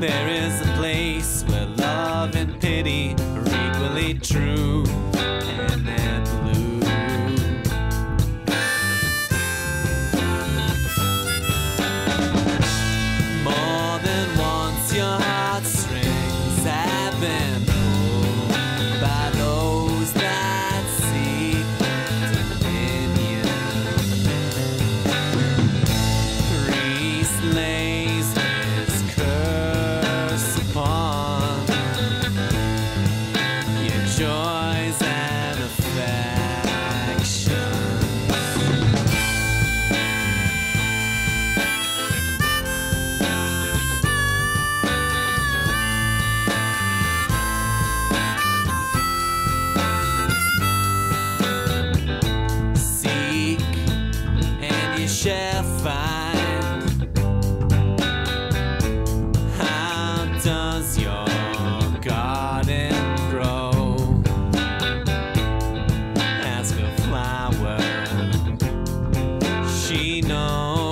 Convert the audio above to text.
There is a place where love and pity are equally true. And that blue. More than once your heartstrings have been does your garden grow? Ask a flower, she knows.